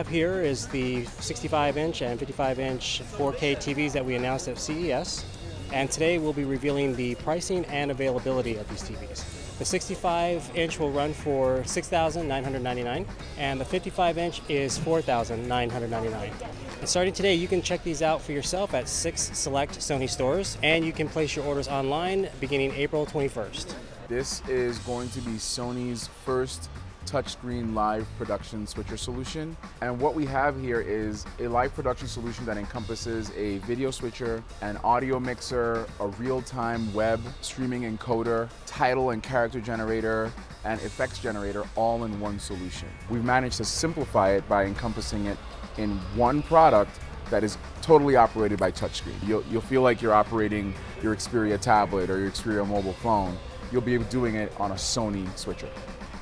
have here is the 65 inch and 55 inch 4K TVs that we announced at CES. And today we'll be revealing the pricing and availability of these TVs. The 65 inch will run for 6,999 and the 55 inch is 4,999. And starting today, you can check these out for yourself at six select Sony stores and you can place your orders online beginning April 21st. This is going to be Sony's first touchscreen live production switcher solution. And what we have here is a live production solution that encompasses a video switcher, an audio mixer, a real-time web streaming encoder, title and character generator, and effects generator all in one solution. We've managed to simplify it by encompassing it in one product that is totally operated by touchscreen. You'll, you'll feel like you're operating your Xperia tablet or your Xperia mobile phone. You'll be doing it on a Sony switcher.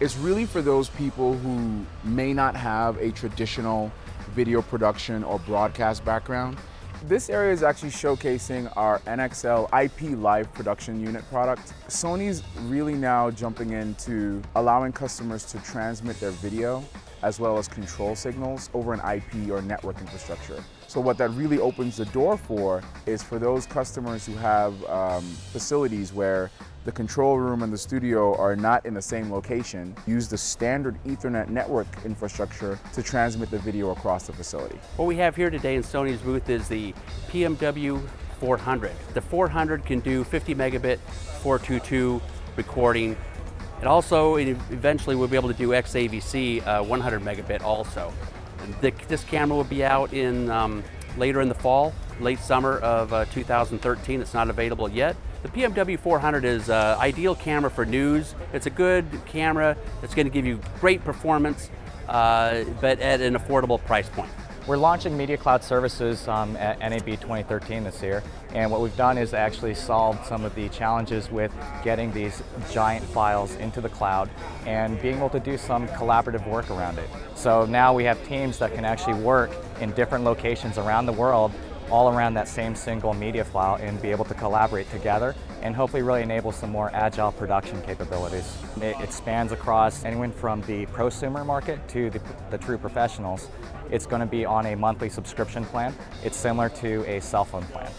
It's really for those people who may not have a traditional video production or broadcast background. This area is actually showcasing our NXL IP live production unit product. Sony's really now jumping into allowing customers to transmit their video as well as control signals over an IP or network infrastructure. So what that really opens the door for is for those customers who have um, facilities where the control room and the studio are not in the same location, use the standard Ethernet network infrastructure to transmit the video across the facility. What we have here today in Sony's booth is the PMW 400. The 400 can do 50 megabit 422 recording. And also, eventually we'll be able to do XAVC uh, 100 megabit also. The, this camera will be out in um, later in the fall, late summer of uh, 2013. It's not available yet. The PMW 400 is an ideal camera for news. It's a good camera. It's going to give you great performance, uh, but at an affordable price point. We're launching Media Cloud Services um, at NAB 2013 this year, and what we've done is actually solved some of the challenges with getting these giant files into the cloud and being able to do some collaborative work around it. So now we have teams that can actually work in different locations around the world all around that same single media file and be able to collaborate together and hopefully really enable some more agile production capabilities. It, it spans across anyone from the prosumer market to the, the true professionals. It's going to be on a monthly subscription plan. It's similar to a cell phone plan.